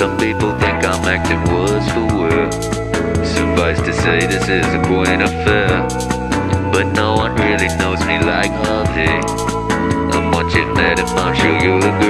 like I'm acting worse for word. Suffice to say, this is a quaint affair. But no one really knows me like Harvey. I'm watching that, and I'm sure you'll agree.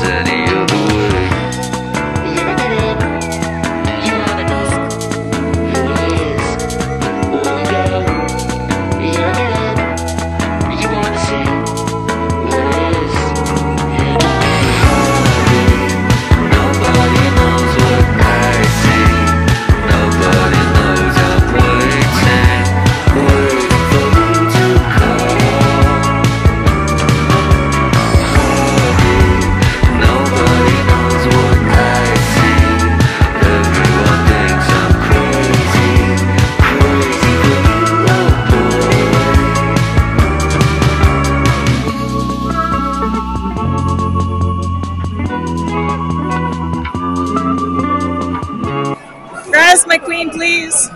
Dream REZZ, my queen, please.